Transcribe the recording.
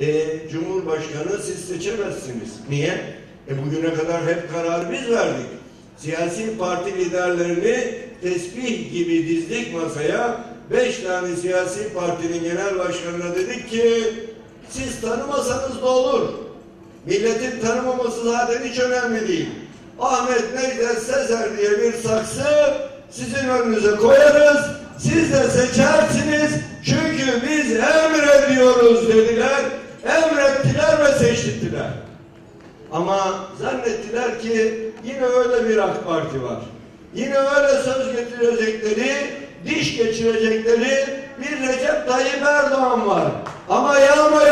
E, Cumhurbaşkanı siz seçemezsiniz. Niye? E bugüne kadar hep kararı biz verdik. Siyasi parti liderlerini tesbih gibi dizdik masaya. Beş tane siyasi partinin genel başkanına dedik ki siz tanımasanız da olur. Milletin tanımaması zaten hiç önemli değil. Ahmet Necdet Sezer diye bir saksı sizin önünüze koyarız. Siz de seçersiniz. Çünkü biz emrediyoruz dediler. Emrettiler ve seçtirdiler. Ama zannettiler ki yine öyle bir AK Parti var. Yine öyle söz getirecekleri, diş geçirecekleri bir Recep Tayyip Erdoğan var. Ama yağma